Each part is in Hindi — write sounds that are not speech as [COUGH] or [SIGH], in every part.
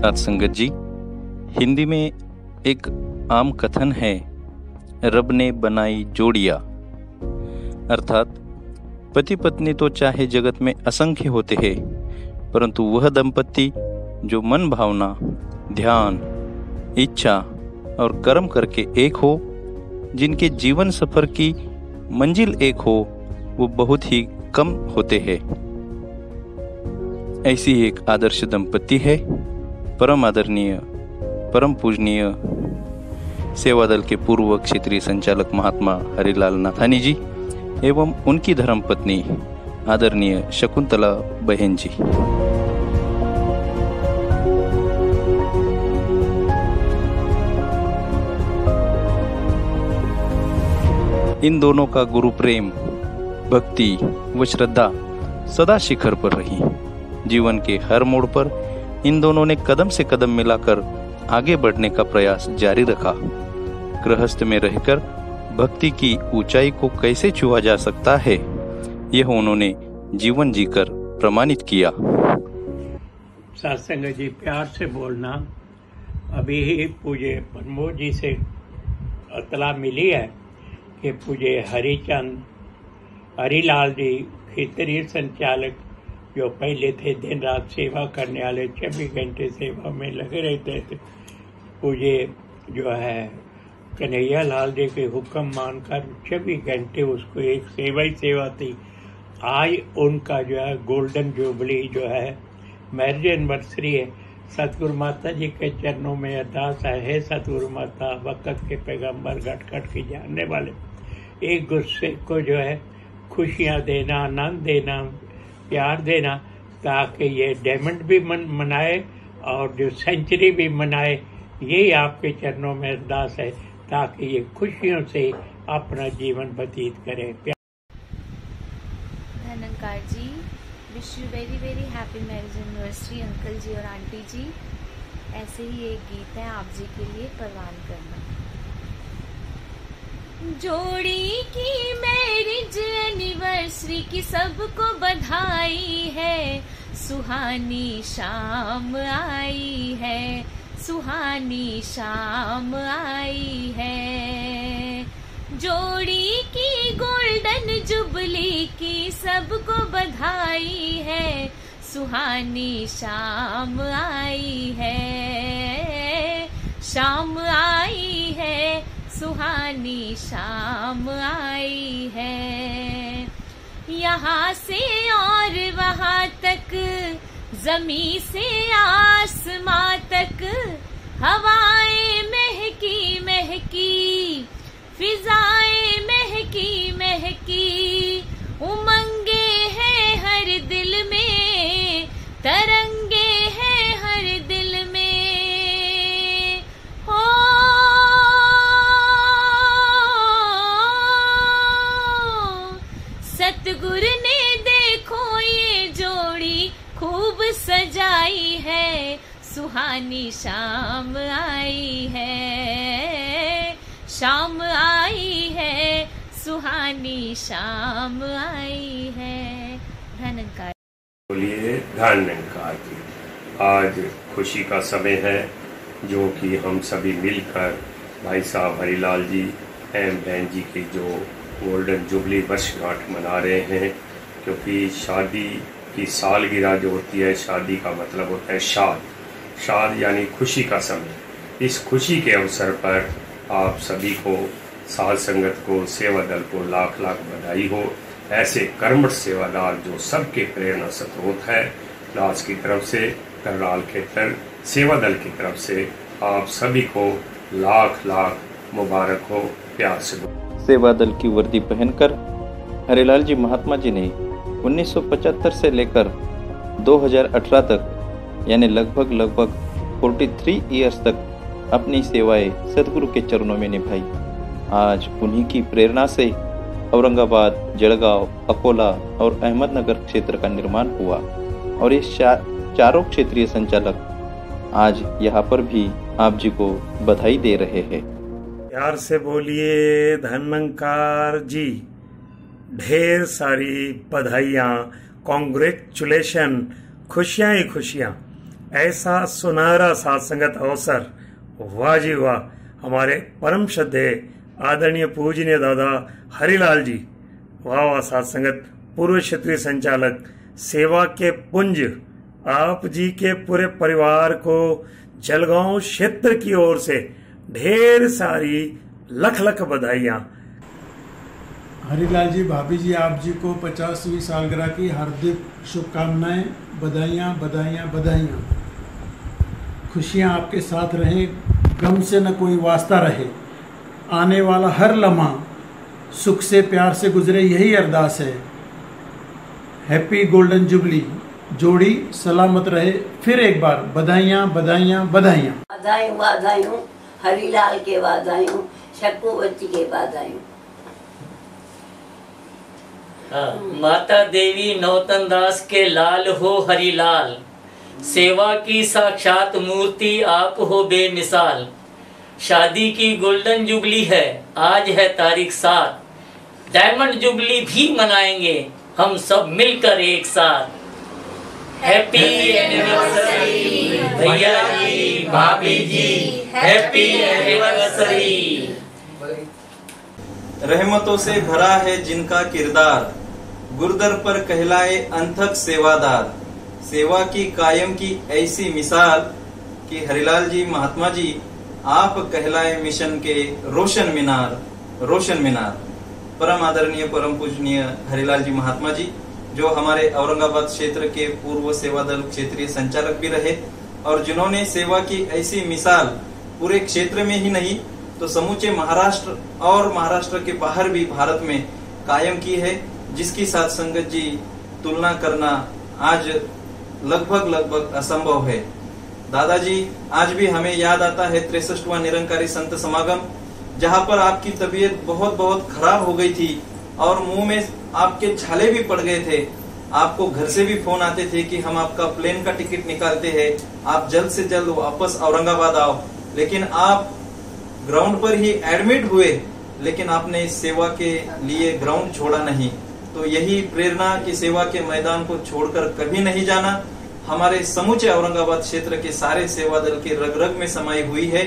साथ संगत जी, हिंदी में एक आम कथन है, रब ने बनाई जोड़िया। अर्थात पति पत्नी तो चाहे जगत में असंख्य होते हैं, परंतु वह दंपत्ति जो मन भावना, ध्यान, इच्छा और कर्म करके एक हो, जिनके जीवन सफ़र की मंजिल एक हो, वो बहुत ही कम होते हैं। ऐसी एक आदर्श दंपत्ति है परम आदरणीय, परम पूजनीय सेवा दल के पूर्व क्षेत्रीय संचालक महात्मा हरिलाल नाथानी जी एवं उनकी धर्म पत्नी आदरणीय शकुंतला बहन जी। इन दोनों का गुरु प्रेम, भक्ति व श्रद्धा सदा शिखर पर रही। जीवन के हर मोड़ पर इन दोनों ने कदम से कदम मिलाकर आगे बढ़ने का प्रयास जारी रखा। गृहस्थ में रहकर भक्ति की ऊंचाई को कैसे छुआ जा सकता है, यह उन्होंने जीवन जीकर प्रमाणित किया। सत्संग जी, प्यार से बोलना। अभी ही पूजे प्रमोद जी से अतला मिली है कि पूजे हरिचंद, हरिलाल जी क्षेत्रीय संचालक जो पहले थे दिन रात सेवा करने वाले, चौबीस घंटे सेवा में लगे रहते थे। पूजे जो है, कन्हैया लाल जी के हुक्म मानकर चौबीस घंटे उसको एक सेवा ही सेवा थी। आज उनका जो है, गोल्डन जुबली जो है, मैरिज एनिवर्सरी है। सतगुरु माता जी के चरणों में अरदास है, हे सतगुरु माता, वक्त के पैगंबर घट घट के जानने वाले, एक गुस्से को जो है, खुशियाँ देना, आनंद देना प्यार देना, ताकि ये डायमंड भी मन, मनाए और जो सेंचुरी भी मनाए, ये आपके चरणों में अरदास है, ताकि ये खुशियों से अपना जीवन व्यतीत करे। धनंकार जी। Wish you very very happy marriage anniversary uncle जी और आंटी जी। ऐसे ही एक गीत है आप जी के लिए परवान करना। जोड़ी की मैरिज एनिवर्सरी की सबको बधाई है। सुहानी शाम आई है, सुहानी शाम आई है। जोड़ी की गोल्डन जुबली की सबको बधाई है, सुहानी शाम आई है। शाम आई है सुहानी शाम आई है। यहाँ से और वहाँ तक जमी से आसमां तक, हवाएँ महकी महकी, फिजाएँ महकी महकी, उमंगे हैं हर दिल में तरंगे सजाई है, सुहानी शाम आई है। शाम आई है, सुहानी शाम आई है। धनकार बोलिए, धन निकार जी। आज खुशी का समय है, जो कि हम सभी मिलकर भाई साहब हरिलाल जी, एम बहन जी की जो गोल्डन जुबली वर्षगांठ मना रहे हैं, क्योंकि शादी की सालगिरह जो होती है, शादी का मतलब होता है शाद। शाद यानी खुशी का समय। इस खुशी के अवसर पर आप सभी को साल संगत को, सेवा दल को लाख लाख बधाई हो। ऐसे कर्मठ सेवादार जो सबके प्रेरणा स्रोत है, राज की तरफ़ से, करनाल खेतर सेवा दल की तरफ़ से आप सभी को लाख लाख मुबारक हो, प्यार से सेवा दल की वर्दी पहनकर हरिलाल जी, महात्मा जी ने 1975 से लेकर 2018 तक, यानी लगभग लगभग 43 इयर्स तक, अपनी सेवाएँ सदगुरु के चरणों में निभाई। आज उन्हीं की प्रेरणा से औरंगाबाद जलगांव अकोला और अहमदनगर क्षेत्र का निर्माण हुआ और ये चारों क्षेत्रीय संचालक आज यहाँ पर भी आप जी को बधाई दे रहे हैं। प्यार से बोलिए धनंकार जी। ढेर सारी बधाइयाँ कॉन्ग्रेचुलेशन खुशियाँ ही खुशियाँ। ऐसा सुनहरा साथ संगत अवसर, वाह जी वाह, हमारे परम श्रद्धे आदरणीय पूजनीय दादा हरिलाल जी। वाह वाह साथ संगत पूर्व क्षेत्रीय संचालक, सेवा के पुंज, आप जी के पूरे परिवार को जलगांव क्षेत्र की ओर से ढेर सारी लख लख बधाइयाँ हरिलाल जी, भाभी जी, आप जी को पचासवीं सालगिरह की हार्दिक शुभकामनाएँ, बधाइयाँ बधाइयाँ बधाइयाँ। खुशियाँ आपके साथ रहें, गम से न कोई वास्ता रहे। आने वाला हर लम्हा सुख से प्यार से गुजरे, यही अरदास है। Happy golden jubilee. जोड़ी, सलामत रहे, फिर एक बार, बधाइयाँ बधाइयाँ बधाइयाँ। वाधायूं वाधायूं हरिलाल के वाधायूं शक्कू बच्ची के वाधायूं माता देवी नौतन दास के लाल हो हरिलाल सेवा की साक्षात मूर्ति आप हो बेमिसाल। शादी की गोल्डन जुबली है, आज है तारीख सात। डायमंड जुबली भी मनाएँगे, हम सब मिलकर एक साथ। हैप्पी एनिवर्सरी भैया जी, भाभी जी हैप्पी एनिवर्सरी रहमतों से भरा है जिनका किरदार। गुरदर पर कहलाए अंथक सेवादार। सेवा की कायम की ऐसी मिसाल कि हरिलाल जी, महात्मा जी, आप कहलाए मिशन के रोशन मीनार रोशन मीनार। परम आदरणीय, परम पूजनीय हरिलाल जी, महात्मा जी, जो हमारे औरंगाबाद क्षेत्र के पूर्व सेवा दल क्षेत्रीय संचालक भी रहे और जिन्होंने सेवा की ऐसी मिसाल पूरे क्षेत्र में ही नहीं तो समूचे महाराष्ट्र और महाराष्ट्र के बाहर भी भारत में कायम की है। जिसकी साथ संगत जी तुलना करना आज लगभग लगभग असंभव है। दादाजी, आज भी हमें याद आता है तिरसठवा निरंकारी संत समागम, जहाँ पर आपकी तबीयत बहुत बहुत खराब हो गई थी और मुँह में आपके छाले भी पड़ गए थे। आपको घर से भी फ़ोन आते थे कि हम आपका प्लेन का टिकट निकालते हैं। आप जल्द से जल्द वापस औरंगाबाद आओ। लेकिन आप ग्राउंड पर ही एडमिट हुए, लेकिन आपने सेवा के लिए ग्राउंड छोड़ा नहीं। तो यही प्रेरणा की सेवा के मैदान को छोड़कर कभी नहीं जाना। हमारे समूचे औरंगाबाद क्षेत्र के सारे सेवा दल के रग रग में समाई हुई है।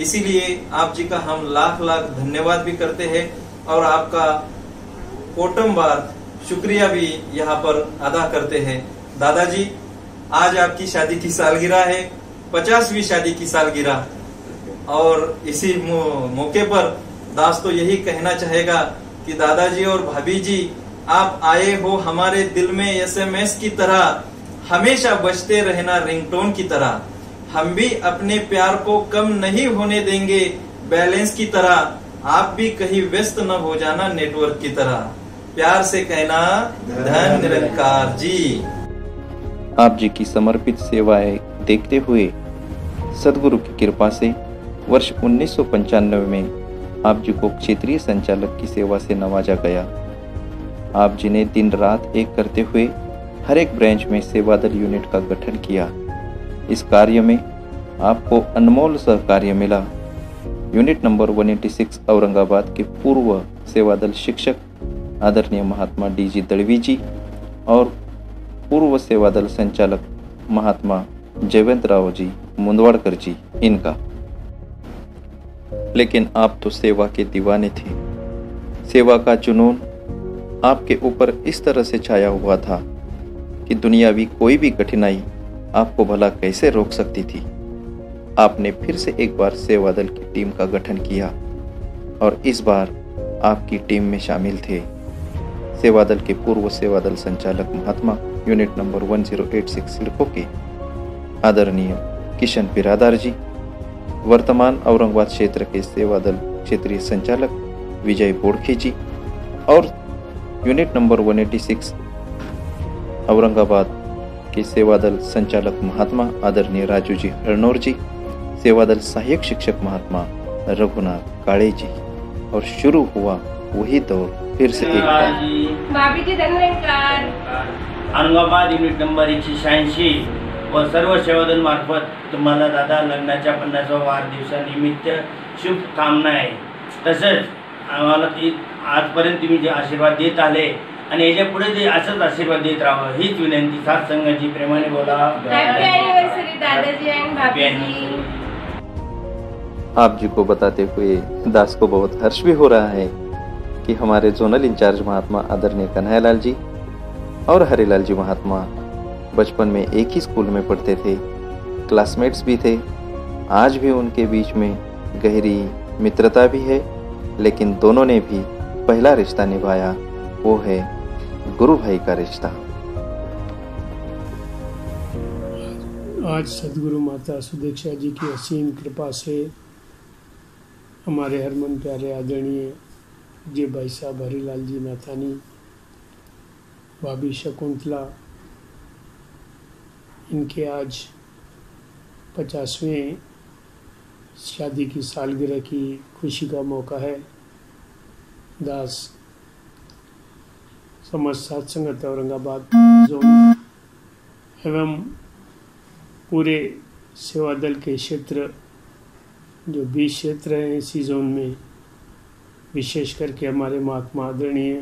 इसीलिए आप जी का हम लाख लाख धन्यवाद भी करते हैं और आपका कोटम बार शुक्रिया भी यहाँ पर अदा करते हैं। दादाजी, आज आपकी शादी की सालगिरह है, पचासवीं शादी की सालगिरह। और इसी मौके पर दास तो यही कहना चाहेगा कि दादाजी और भाभी जी आप आए हो हमारे दिल में एसएमएस की तरह, हमेशा बजते रहना रिंगटोन की तरह। हम भी अपने प्यार को कम नहीं होने देंगे बैलेंस की तरह। आप भी कहीं व्यस्त न हो जाना नेटवर्क की तरह। प्यार से कहना, धन निरंकार जी। आप जी की समर्पित सेवाएँ देखते हुए, सदगुरु की कृपा से, वर्ष उन्नीस सौ पंचानवे में आप जी को क्षेत्रीय संचालक की सेवा से नवाजा गया। आप जी ने दिन रात एक करते हुए हर एक ब्रांच में सेवादल यूनिट का गठन किया, इस कार्य में आपको अनमोल सहकार्य मिला। यूनिट नंबर 186 औरंगाबाद के पूर्व सेवादल शिक्षक आदरणीय महात्मा डी जी दड़वी जी और पूर्व सेवादल संचालक महात्मा जयवंत राव जी मुंदवाड़कर जी, इनका। लेकिन आप तो सेवा के दीवाने थे। सेवा का जुनून आपके ऊपर इस तरह से छाया हुआ था कि दुनियावी कोई भी कठिनाई आपको भला कैसे रोक सकती थी। आपने फिर से एक बार सेवा दल की टीम का गठन किया और इस बार आपकी टीम में शामिल थे। सेवा दल के पूर्व सेवा दल संचालक महात्मा यूनिट नंबर 1086 सिडको के आदरणीय किशन बिरादार जी, वर्तमान औरंगाबाद क्षेत्र के सेवा दल क्षेत्रीय संचालक विजय बोड़खे जी और यूनिट नंबर 186 औरंगाबाद के सेवा दल संचालक महात्मा आदरणीय राजू जी हरनौर जी सेवा दल सहायक शिक्षक महात्मा रघुनाथ काळे जी और शुरू हुआ वही दौर फिर से एक बार। भाभी जी धन्यवाद औरंगाबाद युनिट नंबर एकशे शहाऐंशी व सर्व सेवादल मार्फत तुम्हाला दादा लग्नाच्या पन्नासवा वाढदिवसानिमित्त शुभकामना आहे. तसंच आम्हाला ती आजपर्यंत तुम्ही जे आशीर्वाद देत आले आणि याच्या पुढे ते असंच आशीर्वाद देत राहावं हीच विनंती सात संघाची प्रेमाने बोला. हॅपी अॅनिव्हर्सरी दादाजी एंड भाभी जी आप जी को बताते हुए दास को बहुत हर्ष भी हो रहा है कि हमारे जोनल इंचार्ज महात्मा आदरणीय कन्हैयालाल जी और हरिलाल जी महात्मा बचपन में एक ही स्कूल में पढ़ते थे क्लासमेट्स भी थे आज भी उनके बीच में गहरी मित्रता भी है लेकिन दोनों ने भी पहला रिश्ता निभाया वो है गुरु भाई का रिश्ता। आज सदगुरु माता सुदीक्षा जी की असीम कृपा से हमारे हरमन प्यारे आदरणीय जे भाई साहब हरीलाल जी नाथानी, भाभी शकुंतला, इनके आज पचासवें शादी की सालगिरह की खुशी का मौका है। दास, समाज सात संगत औरंगाबाद जोन एवं पूरे सेवा दल के क्षेत्र, जो बीस क्षेत्र हैं, इसी जोन में विशेष करके हमारे महात्मा आदरणीय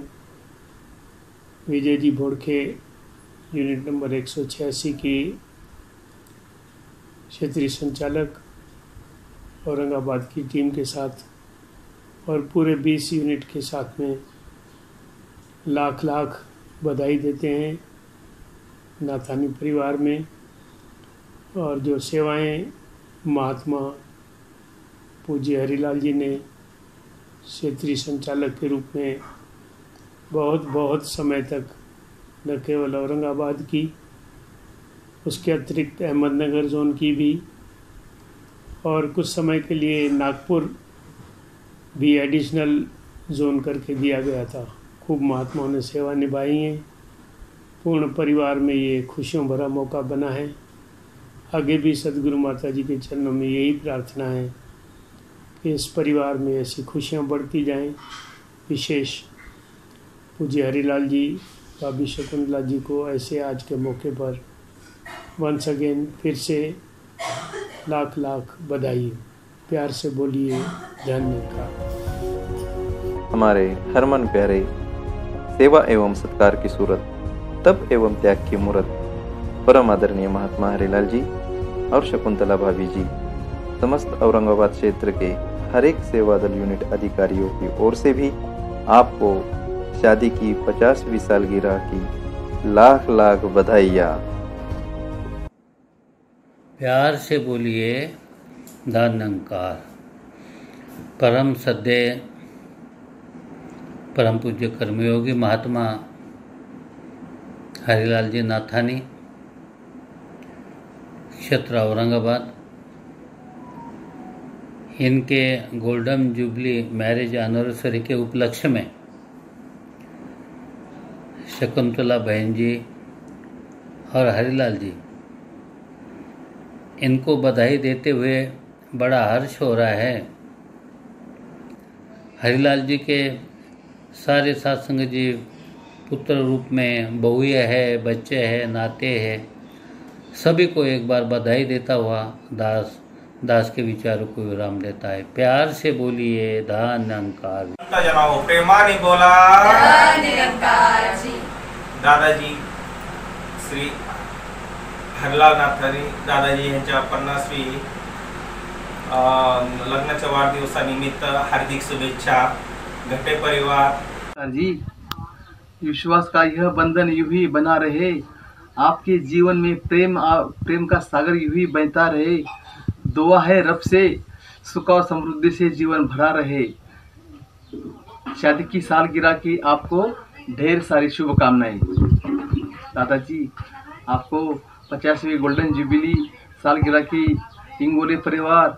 विजय जी भोड़के यूनिट नंबर एक सौ छियासी की क्षेत्रीय संचालक औरंगाबाद की टीम के साथ और पूरे बीस यूनिट के साथ में लाख लाख बधाई देते हैं नाथानी परिवार में। और जो सेवाएँ महात्मा पूज्य हरिलाल जी ने क्षेत्रीय संचालक के रूप में बहुत बहुत समय तक न केवल औरंगाबाद की, उसके अतिरिक्त अहमदनगर जोन की भी। और कुछ समय के लिए नागपुर भी एडिशनल जोन करके दिया गया था। खूब महात्माओं ने सेवा निभाई है। पूर्ण परिवार में ये खुशियों भरा मौका बना है। आगे भी सदगुरु माता जी के चरणों में यही प्रार्थना है कि इस परिवार में ऐसी खुशियाँ बढ़ती जाएँ। विशेष पूज्य हरिलाल जी भाभी शकुंतला जी को ऐसे आज के मौके पर वंस अगेन फिर से लाख लाख बधाई। प्यार से बोलिए, धन्यवाद। हमारे हरमन प्यारे, सेवा एवं सत्कार की सूरत, तप एवं त्याग की मूर्त। परम आदरणीय महात्मा हरिलाल जी और शकुंतला भाभी जी, समस्त औरंगाबाद क्षेत्र के हर एक सेवा दल यूनिट अधिकारियों की ओर से भी आपको शादी की पचासवीं सालगिरह की लाख लाख बधाइयाँ। प्यार से बोलिए दानंकार परम सद्य परम पूज्य कर्मयोगी महात्मा हरिलाल जी नाथानी, क्षेत्र औरंगाबाद। इनके गोल्डन जुबली मैरिज एनिवर्सरी के उपलक्ष्य में शकुंतला बहन जी और हरिलाल जी इनको बधाई देते हुए बड़ा हर्ष हो रहा है। हरिलाल जी के सारे सत्संग जी पुत्र रूप में बहुए है बच्चे है नाते हैं सभी को एक बार बधाई देता हुआ दास दास के विचारों को विराम देता है। प्यार से बोलिए धन अंकार जनाओ प्रेमाने बोला। दादाजी श्री हरलाल नाथारी दादाजी यांच्या पन्नासवी अं, लग्नाच्या वाढदिवसानिमित्त हार्दिक शुभेच्छा। घटे परिवार। जी विश्वास का यह बंधन यूँ ही बना रहे। आपके जीवन में प्रेम आ, प्रेम का सागर यूँ ही बहता रहे। दुआ है रब से सुख और समृद्धि से जीवन भरा रहे। शादी की सालगिरह की आपको ढेर सारी शुभकामनाएँ। दादाजी आपको पचासवीं गोल्डन जुबिली सालगिरह की इंगोले परिवार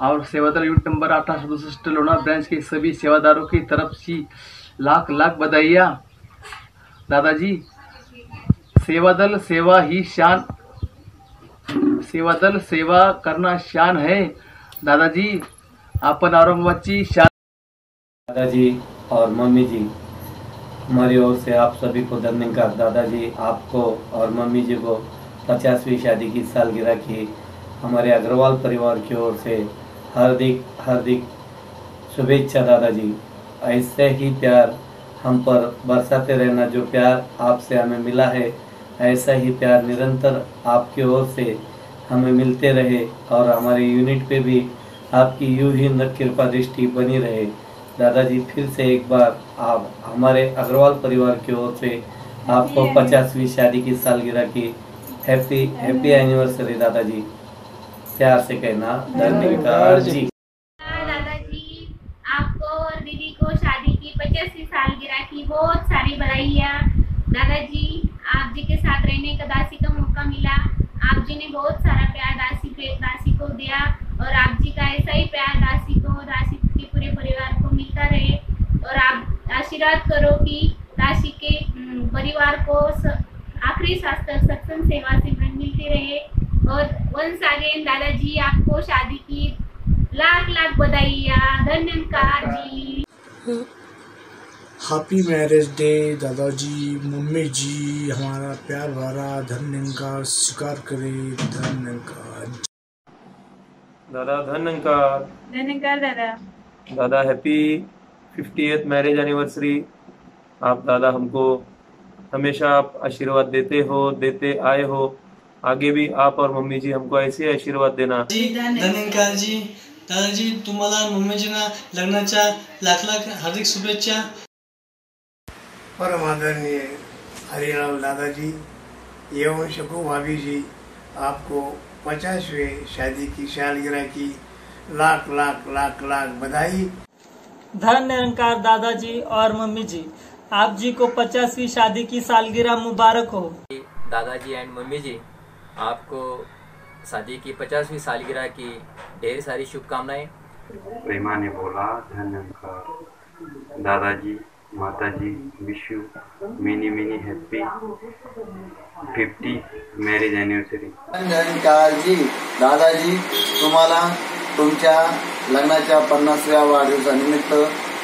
और सेवादार यूनिट नंबर अठारह सदसठ लोना ब्रांच के सभी सेवादारों की तरफ़ से लाख लाख बधाइयाँ। दादाजी, सेवादल सेवा ही शान, सेवादल सेवा करना शान है। दादाजी आपण औरंगाबादची शान। दादाजी और मम्मी जी, हमारी ओर से आप सभी को धन्यवाद दादाजी, आपको और मम्मी जी को पचासवीं शादी की सालगिरह की हमारे अग्रवाल परिवार की ओर से हार्दिक हार्दिक शुभेच्छा दादाजी। ऐसे ही प्यार हम पर बरसाते रहना जो प्यार आपसे हमें मिला है ऐसा ही प्यार निरंतर आपकी ओर से हमें मिलते रहे और हमारे यूनिट पे भी आपकी यूँ ही कृपा दृष्टि बनी रहे। दादाजी फिर से एक बार आप हमारे अग्रवाल परिवार की ओर से आपको पचासवीं शादी की सालगिरह की हैप्पी हैप्पी एनिवर्सरी दादाजी। प्यार से कहना धन्यवाद जी। दादाजी आपको और दीदी को शादी की पचासवीं सालगिरह की बहुत सारी बधाइयाँ। दादाजी आप जी के साथ रहने का दासी का मौका मिला। आप जी ने बहुत सारा प्यार दासी पे दासी को दिया और आप जी का ऐसा ही प्यार दासी को दासी के पूरे परिवार को मिलता रहे। और आप आशीर्वाद करो कि दासी के परिवार को आखिरी सांस तक सत्संग सेवा से मिलती रहे। और वंस अगेन दादाजी आपको शादी की लाख लाख बधाइयाँ धन्यवाद जी। हैप्पी मैरिज डे दादाजी मम्मी जी हमारा प्यार भरा धन्य का स्वीकार करे धन्य का दादा धन्यकार। धन्यकार दादा। दादा हैप्पी फिफ्टी एथ मैरिज एनिवर्सरी आप दादा हमको हमेशा आप आशीर्वाद देते हो देते आए हो। आगे भी आप और मम्मी जी हमको ऐसे आशीर्वाद देना। धन्यकार जी। दादाजी तुम्हाला मम्मीजींना लग्नाच्या लाख लाख हार्दिक शुभेच्छा। परम आदरणीय हरिलाल दादाजी एवं शकू भाभी जी आपको पचासवें शादी की सालगिरह की लाख लाख लाख लाख बधाई। धन निरंकार दादाजी और मम्मी जी आप जी को पचासवीं शादी की सालगिरह मुबारक हो। दादाजी एंड मम्मी जी आपको शादी की पचासवीं सालगिरह की ढेर सारी शुभकामनाएँ। प्रेमा ने बोला धन्यवाद दादाजी माताजी wish you many many happy fifty marriage anniversary काळजी दादाजी तुम्हाला तुमच्या लग्नाच्या पन्नासव्या वाढदिवसानिमित्त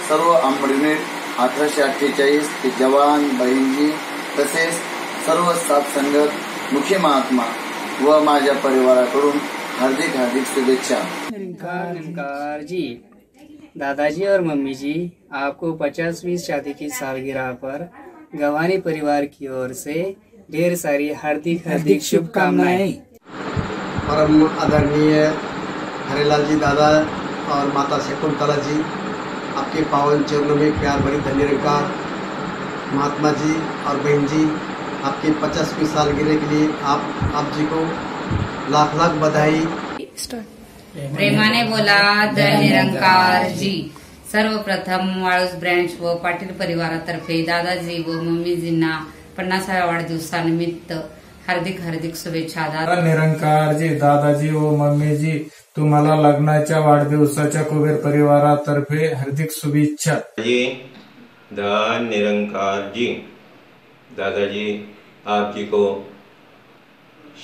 सर्व आंबड युनिट अठराशे अठ्ठेचाळीस ते जवान बहीणजी तसेच सर्व सात संगत मुख्य महात्मा व माझ्या परिवाराकडून हार्दिक हार्दिक शुभेच्छा. निरंकार जी. दादाजी और मम्मी जी आपको पचासवीं शादी की सालगिरह पर गवानी परिवार की ओर से ढेर सारी हार्दिक हार्दिक शुभकामनाएँ। परम आदरणीय हरेलाल जी दादा और माता शकुंतला जी आपके पावन चरणों में प्यार भरी धन्य महात्मा जी और बहन जी आपकी पचासवीं सालगिरह के लिए आप आप जी को लाख लाख बधाई। प्रेमा ने बोला जय निरंकार जी। सर्वप्रथम वाळूस ब्रँच व पाटील परिवारातर्फे दादाजी व मम्मीजींना पन्नासाव्या वाढदिवसानिमित्त हार्दिक हार्दिक शुभेच्छा दादा निरंकार जी दादाजी व मम्मी जी तुम्हाला लग्नाच्या वाढदिवसाच्या कुबेर परिवारातर्फे हार्दिक शुभेच्छा. जी धन निरंकार जी. दादाजी आप जी को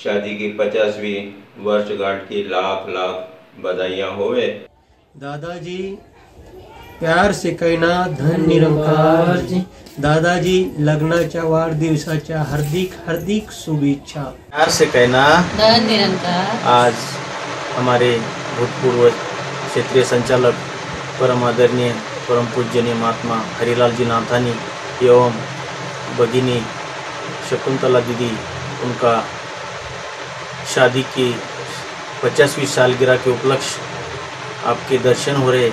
शादी की पचासवीं वर्षगांठ की लाख लाख बधाइयाँ होवे। दादाजी प्यार से कहना धन निरंकार जी। दादाजी लग्नाच्या वाढदिवसाच्या हार्दिक हार्दिक शुभेच्छा। प्यार से कहना धन निरंकार। आज हमारे भूतपूर्व क्षेत्रीय संचालक परम आदरणीय परम पूजनीय महात्मा हरिलाल जी नाथानी एवं भगिनी शकुंतला दीदी उनका शादी की पचासवीं सालगिरह के उपलक्ष्य आपके दर्शन हो रहे।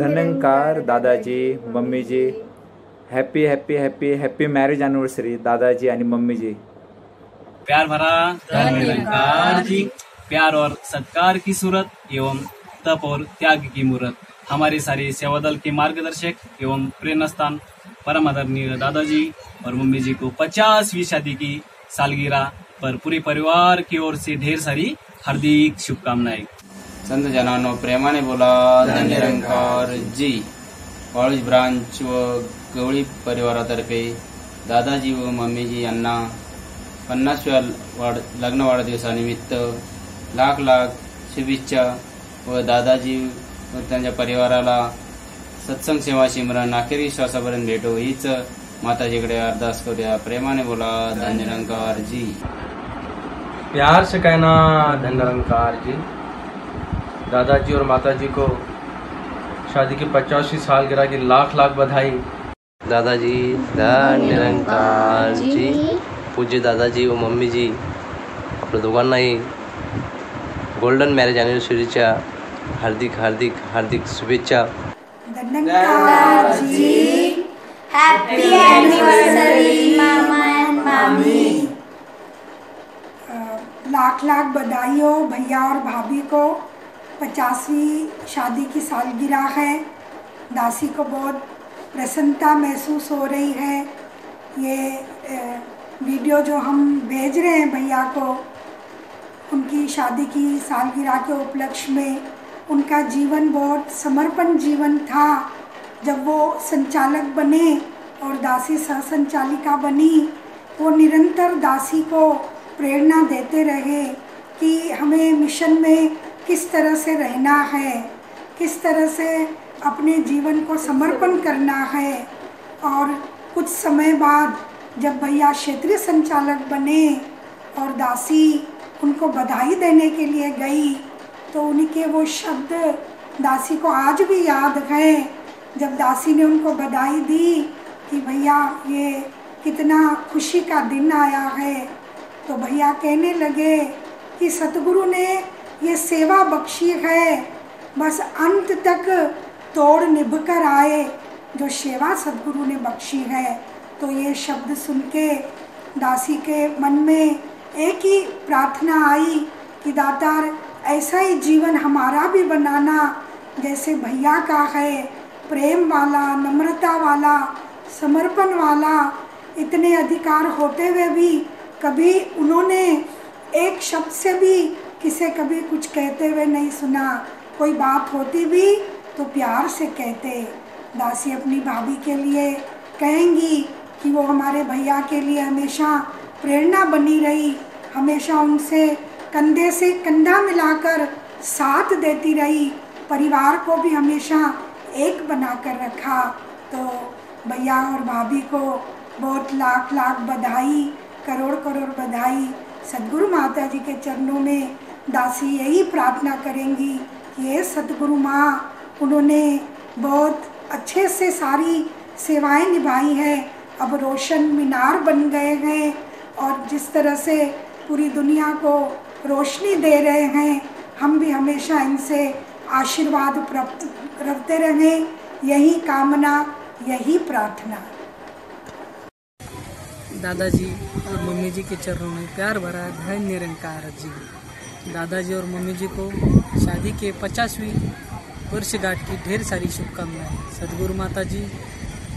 धन्यकार दादाजी मम्मी जी happy happy happy happy marriage anniversary दादाजी आणि मम्मी जी प्यार भरा निरंकार जी प्यार और सत्कार की सूरत एवं तप और त्याग की मूर्त हमारे सारे सेवा दल के मार्गदर्शक एवं प्रेरणा स्थान परम आदरणीय दादाजी और मम्मी जी को पचासवीं शादी की सालगिरह पर पूरे परिवार की ओर से ढेर सारी हार्दिक शुभकामनाएँ। संत जनानो प्रेमाने बोला धन्यरंकार जी। वाळूज ब्रांच व गवळी परिवारातर्फे दादाजी व मम्मीजी यांना पन्नासव्या वाढ लग्न वाढदिवसानिमित्त लाख लाख शुभेच्छा व दादाजी व त्यांच्या परिवाराला सत्संग सेवा सिमरन अखेरी श्वासापर्यंत भेटो हीच माताजीकडे अरदास करूया. प्रेमाने बोला धन्यरंकार जी प्यार से कहना धन्यरंकार जी दादाजी और माताजी को शादी की पचासवीं सालगिरह की लाख लाख बधाई। दादाजी धन निरंकार जी पूज्य दादाजी व मम्मी जी आपल्या दोघांनाही गोल्डन मॅरेज अॅनिव्हर्सरीच्या हार्दिक हार्दिक हार्दिक शुभेच्छा. जी हैप्पी एनिवर्सरी मामा एंड मामी लाख लाख बधाई हो भैया और भाभी को। पचासवीं शादी की सालगिरह है। दासी को बहुत प्रसन्नता महसूस हो रही है। ये वीडियो जो हम भेज रहे हैं भैया को उनकी शादी की सालगिरह के उपलक्ष्य में उनका जीवन बहुत समर्पण जीवन था। जब वो संचालक बने और दासी सह संचालिका बनी, वो निरंतर दासी को प्रेरणा देते रहे कि हमें मिशन में किस तरह से रहना है, किस तरह से अपने जीवन को समर्पण करना है। और कुछ समय बाद जब भैया क्षेत्रीय संचालक बने और दासी उनको बधाई देने के लिए गई तो उनके वो शब्द दासी को आज भी याद हैं। जब दासी ने उनको बधाई दी कि भैया, ये कितना खुशी का दिन आया है तो भैया कहने लगे कि सतगुरु ने ये सेवा बख्शी है, बस अंत तक तोड़ निभ कर आए जो सेवा सदगुरु ने बख्शी है। तो ये शब्द सुन के दासी के मन में एक ही प्रार्थना आई कि, दातार ऐसा ही जीवन हमारा भी बनाना, जैसे भैया का है, प्रेम वाला, नम्रता वाला, समर्पण वाला, इतने अधिकार होते हुए भी कभी उन्होंने एक शब्द से भी किसे कभी कुछ कहते हुए नहीं सुना। कोई बात होती भी तो प्यार से कहते। दासी अपनी भाभी के लिए कहेंगी कि वो हमारे भैया के लिए हमेशा प्रेरणा बनी रही, हमेशा उनसे कंधे से कंधा मिलाकर साथ देती रही। परिवार को भी हमेशा एक बनाकर रखा। तो भैया और भाभी को बहुत लाख लाख बधाई, करोड़ करोड़ बधाई। सदगुरु माता जी के चरणों में दासी यही प्रार्थना करेंगी कि ये सतगुरु माँ, उन्होंने बहुत अच्छे से सारी सेवाएँ निभाई हैं। अब रोशन मीनार बन गए हैं और जिस तरह से पूरी दुनिया को रोशनी दे रहे हैं। हम भी हमेशा इनसे आशीर्वाद प्राप्त करते रहें। यही कामना, यही प्रार्थना। दादाजी और मम्मी जी के चरणों में प्यार भरा धन निरंकार जी। दादाजी और मम्मी जी को शादी के पचासवीं वर्षगांठ की ढेर सारी शुभकामनाएँ। सदगुरु माता जी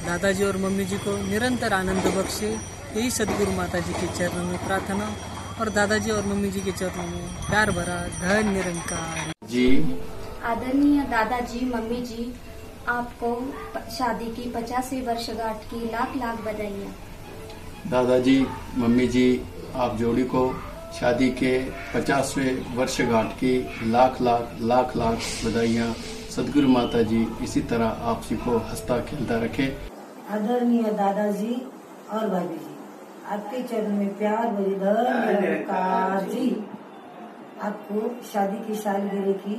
दादाजी और मम्मी जी को निरंतर आनंद बख्शे। यही सदगुरु माता जी के चरणों में प्रार्थना। और दादाजी और मम्मी जी के चरणों में प्यार भरा धन निरंकार। जी। आदरणीय दादाजी मम्मी जी आपको शादी की पचासवीं वर्षगांठ की लाख लाख बधाइयाँ। दादाजी मम्मी जी आप जोड़ी को शादी के पचासवें वर्षगांठ की लाख लाख लाख लाख बधाइयाँ। सदगुरु माता जी इसी तरह आपसी को हंसता खेलता रखे। आदरणीय दादाजी और भाभी जी आपके चरण में प्यार भरी निरंकार जी आपको शादी की सालगिरह की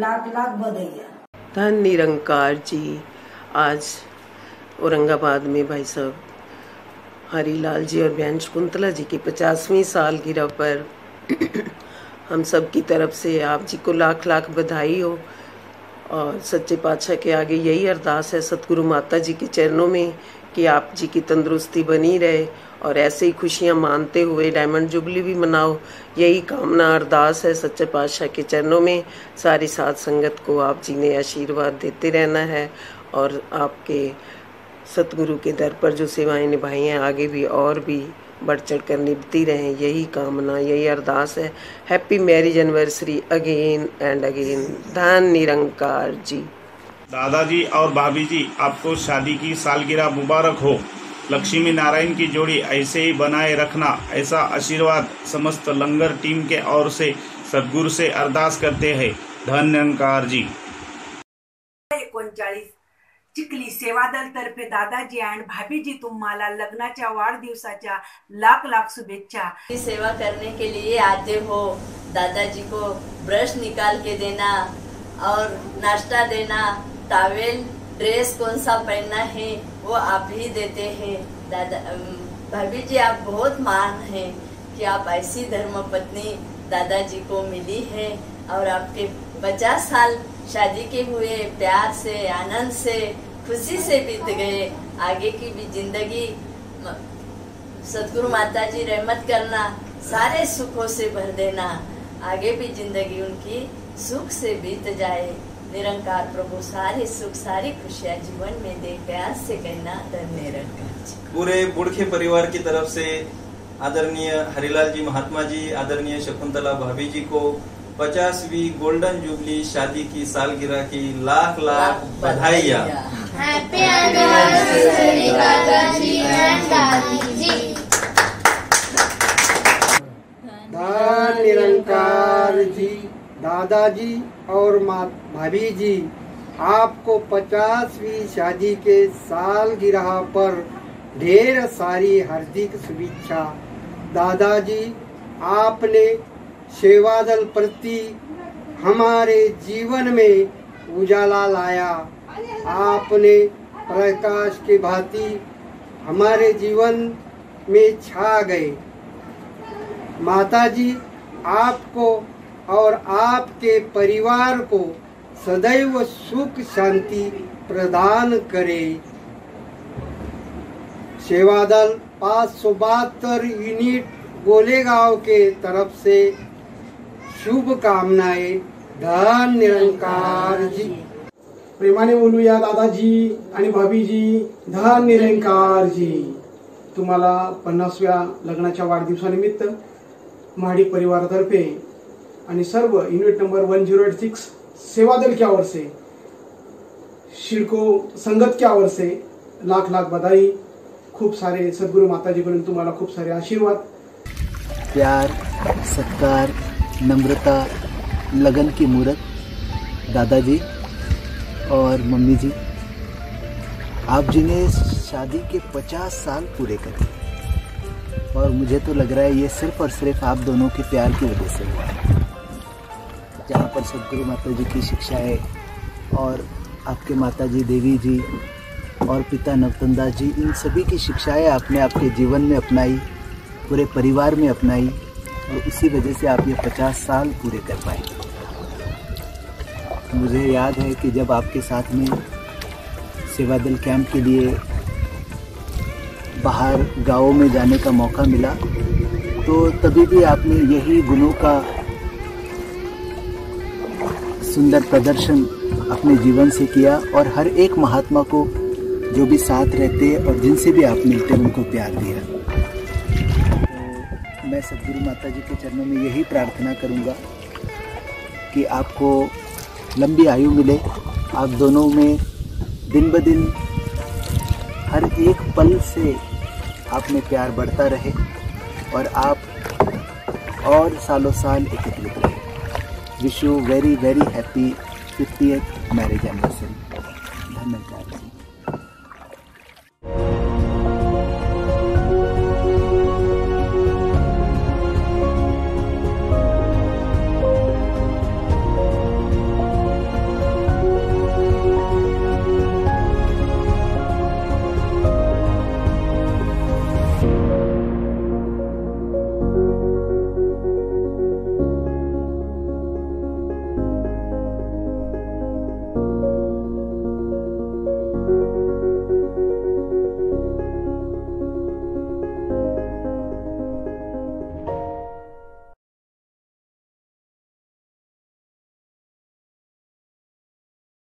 लाख लाख बधाइयाँ। धन निरंकार जी। आज औरंगाबाद में भाई साहब हरीलाल जी और बहन शकुंतला जी की पचासवीं सालगिरह पर [CLEARS THROAT] हम सब की तरफ़ से आप जी को लाख लाख बधाई हो। और सच्चे पातशाह के आगे यही अरदास है सतगुरु माता जी के चरणों में कि आप जी की तंदुरुस्ती बनी रहे। और ऐसे ही खुशियाँ मानते हुए डायमंड जुबली भी मनाओ। यही कामना अरदास है सच्चे पातशाह के चरणों में। सारी साध संगत को आप जी ने आशीर्वाद देते रहना है और आपके सतगुरु के दर पर जो सेवाएँ निभाई हैं, आगे भी और भी बढ़ चढ़ कर निभती रहें। यही कामना, यही अरदास है। Happy marriage anniversary again and again धन निरंकार जी। दादाजी और भाभी जी, आपको शादी की सालगिरह मुबारक हो। लक्ष्मी नारायण की जोड़ी ऐसे ही बनाए रखना ऐसा आशीर्वाद समस्त लंगर टीम के ओर से सदगुरु से अरदास करते हैं। धन निरंकार जी। एकोणचाळीस. चिखली सेवा दल तर्फे दादाजी एंड आणि भाभीजी तुम्हाला लग्नाच्या वाढदिवसाच्या लाख लाख शुभेच्छा. सेवा करने के लिए आते हो दादाजी को ब्रश निकाल के देना और नाश्ता देना टावेल ड्रेस कौन सा पहनना है, वो आप ही देते हैं। दादा भाभी जी, आप बहुत महान हैं कि आप ऐसी धर्म पत्नी दादाजी को मिली है और आपके पचास साल शादी के हुए प्यार से, आनंद से, खुशी से बीत गए। आगे की भी ज़िंदगी सदगुरु माता जी रहमत करना, सारे सुखों से भर देना। आगे भी ज़िंदगी उनकी सुख से बीत जाए। निरंकार प्रभु सारे सुख सारी खुशियाँ जीवन में दे प्यार से कहना धन्य निरंकार। पूरे बुड़खे परिवार की तरफ़ से आदरणीय हरिलाल जी महात्मा जी आदरणीय शकुंतला भाभी जी को पचासवीं गोल्डन जुबली शादी की सालगिरह की लाख लाख बधाइयाँ. धन निरंकार जी दादाजी और भाभी जी आपको पचासवीं शादी के साल सालगिरह पर ढेर सारी हार्दिक शुभेच्छा। दादाजी, आपने सेवादल प्रति हमारे जीवन में उजाला लाया। आपने प्रकाश की भांति हमारे जीवन में छा गए। माता जी आपको और आपके परिवार को सदैव सुख शांति प्रदान करे। सेवादल पाँच सौ बहत्तर यूनिट गोलेगांव के तरफ से शुभ कामनाएं धन निरंकार जी। प्रेमाने बोलूया दादाजी आणि भाभीजी धन निरंकार जी। तुम्हाला पन्नासव्या लग्नाच्या वाढदिवसानिमित्त महाडी परिवारातर्फे सर्व unit number one zero eight six Sevadal क्या ओर से शिडको संगत क्या ओर से लाख लाख बधाई, खूप सारे सद्गुरु माताजीकडून तुम्हाला खूप सारे आशीर्वाद. प्यार, सत्कार, नम्रता, लगन की मूर्त, दादाजी और मम्मी जी आप जी ने शादी के 50 साल पूरे करे और मुझे तो लग रहा है ये सिर्फ़ और सिर्फ़ आप दोनों के प्यार की वजह से हुआ है। जहाँ पर सदगुरु माता जी की शिक्षाएँ और आपके माता जी देवी जी और पिता नवतंदा जी, इन सभी की शिक्षाएँ आपने आपके जीवन में अपनाई, पूरे परिवार में अपनाई और इसी वजह से आप ये पचास साल पूरे कर पाए। मुझे याद है कि जब आपके साथ में सेवा दल कैंप के लिए बाहर गाँव में जाने का मौका मिला तो तभी भी आपने यही गुणों का सुंदर प्रदर्शन अपने जीवन से किया और हर एक महात्मा को जो भी साथ रहते हैं और जिनसे भी आप मिलते हैं, उनको प्यार दिया। तो मैं सदगुरु माता जी के चरणों में यही प्रार्थना करूँगा कि आपको लंबी आयु मिले। आप दोनों में दिन ब दिन हर एक पल से आप में प्यार बढ़ता रहे और आप और सालों साल एकत्रित रहे। wish you very very happy fifty marriage anniversary धन्यवाद